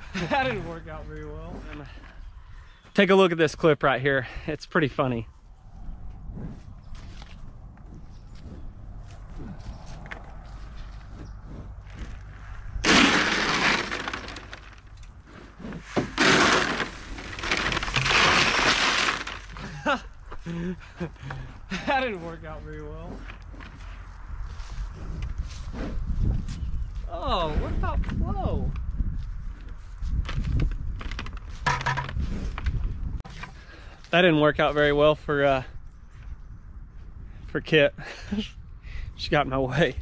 that didn't work out very well. Take a look at this clip right here. It's pretty funny. that didn't work out very well. Oh, what about flow? That didn't work out very well for uh for Kit. she got in my way.